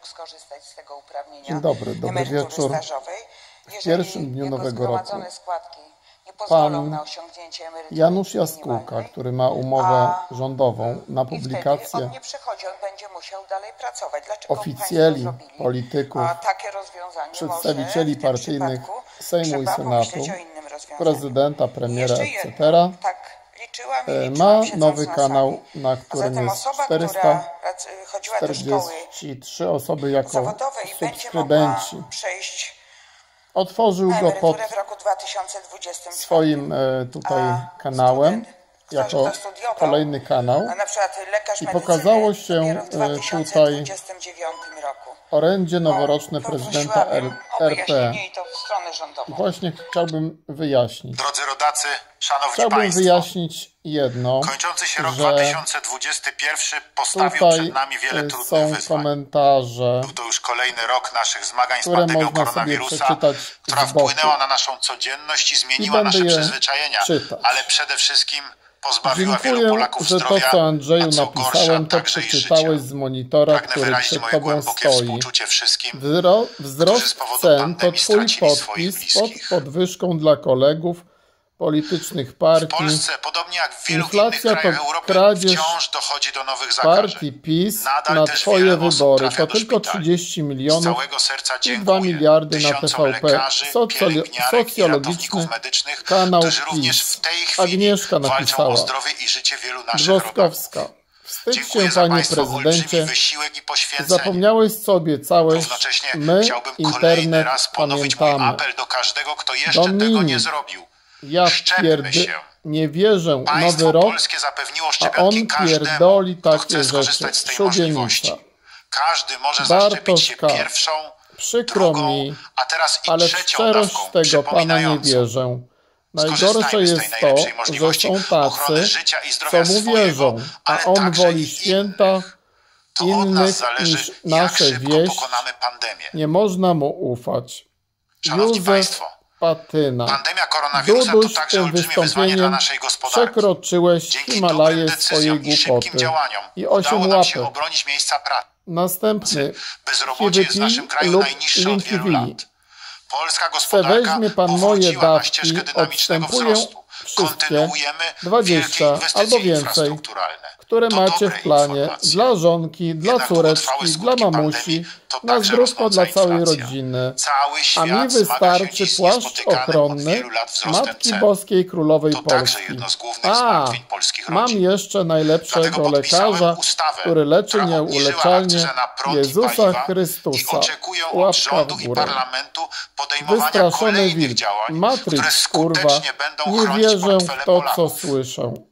mógł skorzystać z tego uprawnienia Dzień dobry, dobry wieczór. stażowej, W pierwszym dniu nowego roku składki nie pozwolą pan na osiągnięcie emerytury Janusz Jaskółka, który ma umowę rządową na publikację on nie przechodzi, on będzie musiał dalej pracować. Dlaczego oficjeli, polityków, przedstawicieli partyjnych Sejmu i Senatu, prezydenta, premiera, etc., tak liczyłam i e, liczyłam, ma nowy na kanał, na którym jest osoba, która prac- chodziła do szkoły 443 osoby jako subskrybenci. Otworzył go pod emeryturę w roku 2020. swoim e, tutaj kanałem, jako kolejny kanał. I pokazało się, e, tutaj 2029 roku. Orędzie noworoczne prezydenta R- RP. wyjaśnienie i to w stronę rządową. Właśnie chciałbym wyjaśnić. Drodzy rodacy, szanowni Chciałbym państwo, wyjaśnić jedno, kończący się rok że 2021 postawił tutaj przed nami wiele e, trudnych są wyzwań. komentarze, Był to już kolejny rok naszych zmagań z które pandemią można sobie koronawirusa, przeczytać która wpłynęła na naszą codzienność i I zmieniła będę nasze je przyzwyczajenia, czytać. ale przede wszystkim pozbawiła wielu Dziękuję, Polaków że to, zdrowia, co Andrzeju co gorsza, napisałem, to także i przeczytałeś z monitora, Pragnę który przed tobą stoi. Współczucie wszystkim, Wzro, wzrost cen to twój podpis pod podwyżką dla kolegów politycznych W partii, Polsce, podobnie jak w wielu Inflacja innych krajach to Europy, kradzież wciąż dochodzi do nowych zakażeń. partii PiS Nadal na twoje wybory to tylko szpitali. 30 Z milionów i dziękuję 2 miliardy na TVP. lekarzy, Socjolo- socjologiczny medycznych, kanał PiS. w tej chwili Agnieszka walczą napisała. o zdrowie i życie wielu naszych. Brzoskowska. Wstydź Dziękuję się, za panie Państwa prezydencie. wysiłek i poświęcenie. Zapomniałeś sobie całe Równocześnie my chciałbym internet raz ponowić mój pamiętamy. apel do każdego, kto jeszcze tego Dominik, nie zrobił. Ja Szczepmy się. nie wierzę. Nowy Państwo rok, polskie zapewniło a on pierdoli takie rzeczy. Szubienica. Każdy może zaszczepić się pierwszą, Przykro drugą, mi, a teraz i ale w szczerość tego pana nie wierzę. Najgorsze tej jest to, że są tacy, życia i co mu wierzą, a on woli święta innych. Niż nasze pandemię. Nie można mu ufać. Szanowni Józef Państwo, Patyna. pandemia koronawirusa Duduś to także tym olbrzymie wyzwanie dla naszej gospodarki. przekroczyłeś Dzięki Himalaje swojej i głupoty. I osiem łapek. obronić miejsca pracy. Następny Bezrobocie jest w naszym kraju lub najniższe od wielu Linki lat. Polska gospodarka weźmie pan moje na dawki, ścieżkę dynamicznego odstępuję wzrostu. wszystkie, Kontynuujemy 20 wielkie inwestycje albo więcej, infrastrukturalne. Które To macie w planie informacje. dla żonki, dla Jednak córeczki, dla mamusi, na zdrówko dla całej rodziny. A mi wystarczy płaszcz ochronny Matki. Boskiej Królowej Polski. A, mam jeszcze najlepszego lekarza, który leczy nieuleczalnie Jezusa Chrystusa. Łapka w górę. Wystraszony wilk. Matrix, kurwa. Nie wierzę w to, co słyszę.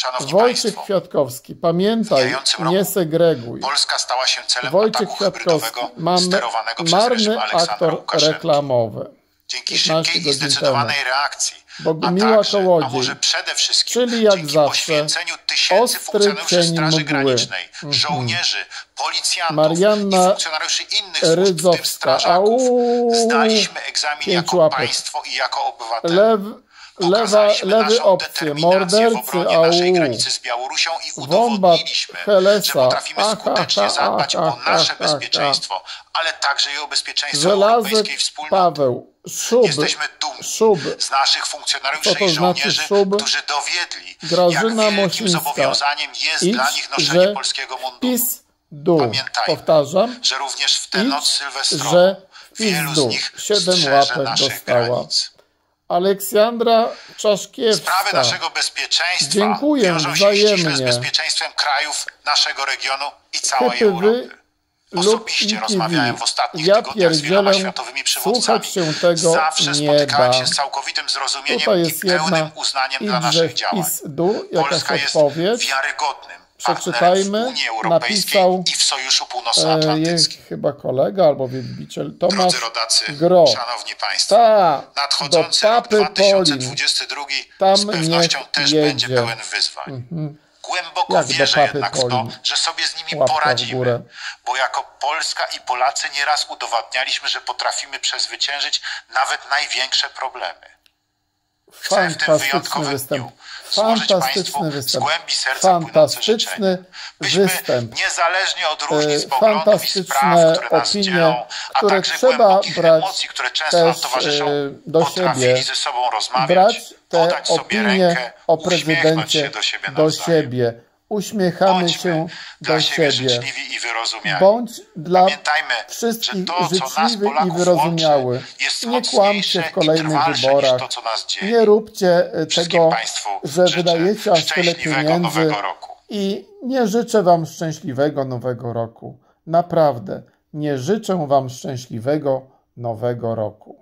Szanowni Wojciech Państwo, Kwiatkowski, pamiętaj, nie segreguj. Polska stała się celem Wojciech ataku Kwiatkowski, mamy sterowanego marny aktor Łukaszenki. reklamowy. Dzięki 15 szybkiej i zdecydowanej temu. reakcji, Bogumiła a także, a Kołodziej, może przede wszystkim czyli jak dzięki zawsze, poświęceniu tysięcy funkcjonariuszy Straży mgły. Granicznej, Mhm. żołnierzy, policjantów Marianna i funkcjonariuszy innych służb, w tym strażaków, zdaliśmy egzamin jako łapek. państwo i jako obywatele. Lew, lewa, lewy opcje, mordercy, au. Wombat, udowodniliśmy, że Helesa, potrafimy skutecznie zadbać o nasze aha, bezpieczeństwo, ale także i o bezpieczeństwo Żelazek europejskiej wspólnoty. Paweł, szub, Jesteśmy dumni szub, z naszych funkcjonariuszy to i znaczy żołnierzy, szub? którzy dowiedli, Grażyna jak wielkim zobowiązaniem jest idź, dla nich noszenie że polskiego munduru. PiS dół. Pamiętajmy, Powtarzam, Że również w tę noc sylwestrową wielu z nich Siedem strzeże łapek naszych dostała. granic. Aleksandra Czaszkiewska. Sprawy naszego bezpieczeństwa Dziękuję wiążą się ściśle z wzajemnie. bezpieczeństwem krajów naszego regionu i całej Hypy wy Europy. Osobiście rozmawiałem w ostatnich Ja tygodniach z wieloma światowymi przywódcami. się tego Zawsze nie spotykałem da. się z całkowitym zrozumieniem i pełnym uznaniem dla naszych działań. Polska jest wiarygodnym Przeczytajmy. partnerem w Unii Europejskiej Napisał, i w Sojuszu E, Północnoatlantyckim. jest chyba kolega albo wielbiciel Tomasz Drodzy rodacy, Gro. szanowni państwo, Ta, nadchodzący rok papy Polin. 2022 Tam z pewnością też jedzie. będzie pełen wyzwań. Głęboko Jak wierzę jednak w to, że sobie z nimi Łapka poradzimy, bo jako Polska i Polacy nieraz udowadnialiśmy, że potrafimy przezwyciężyć nawet największe problemy. Chcę w tym wyjątkowym występ. dniu Fantastyczny występ. Fantastyczny występ. niezależnie od różnic E, i fantastyczne spraw, które opinie, dzielą, a które także trzeba brać emocji, które też, e, do siebie. ze sobą rozmawiać, brać te opinie rękę, o prezydencie do siebie do siebie. Uśmiechamy Bądźmy się do siebie. Bądź dla Pamiętajmy, wszystkich to, życzliwy i wyrozumiały. Nie kłamcie w kolejnych wyborach. To. Nie róbcie e, tego, że wydajecie aż tyle pieniędzy. I nie życzę Wam szczęśliwego nowego roku. Naprawdę, nie życzę Wam szczęśliwego nowego roku.